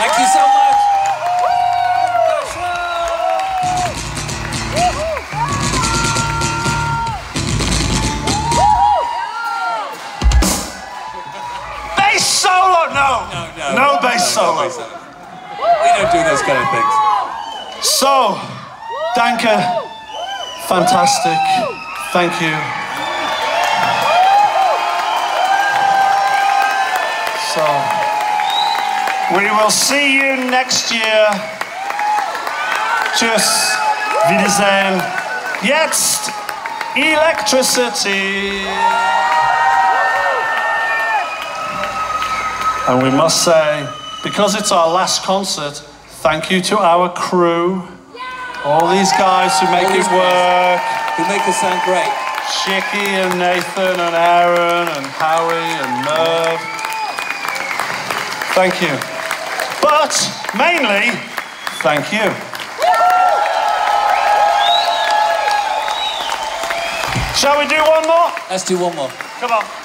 Thank you so much. bass solo? No. No, no. No, no bass no, solo. No, we don't do those kind of things. So, Danke, fantastic. Thank you. So we will see you next year. Tschüss. Wiedersehen. Jetzt electricity. And we must say, because it's our last concert, thank you to our crew. All these guys who make it work. who make us sound great. Chicky and Nathan and Aaron and Howie and Merv. Thank you. But mainly, thank you. Shall we do one more? Let's do one more. Come on.